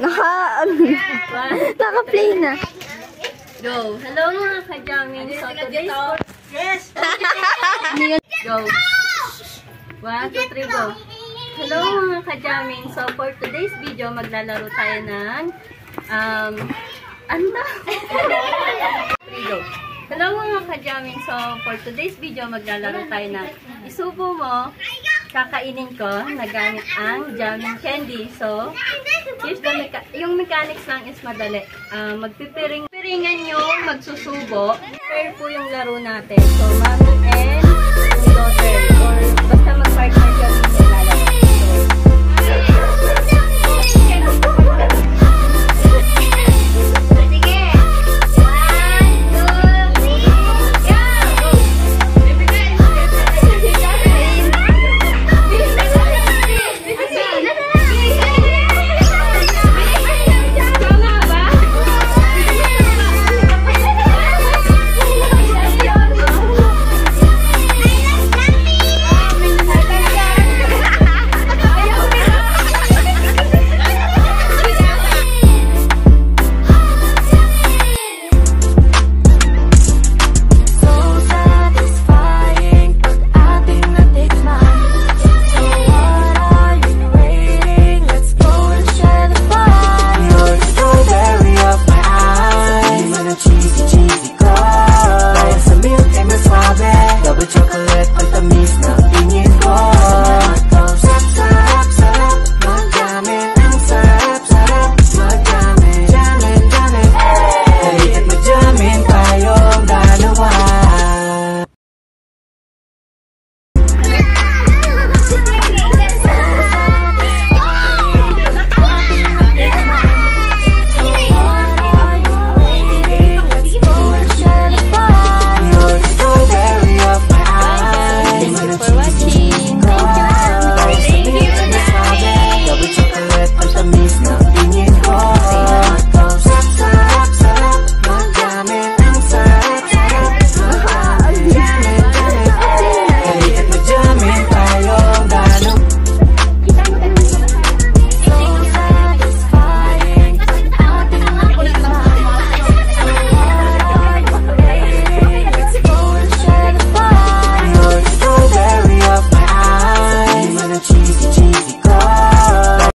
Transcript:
Naka, ano, naka-play na. Go. Hello mga ka-jamming. So today's for... Yes! Go. One, two, three, go. Hello mga ka-jamming. So for today's video, maglalaro tayo ng... Um, ano na? Three, go. Hello mga ka-jamming. So for today's video, maglalaro tayo ng isubo mo, kakainin ko na gamit ang jamming candy. So, here's the mecha yung mechanics lang is madali. Uh, magpipiring piringan yung magsusubo. Fair po yung laro natin. So, mommy and daughter.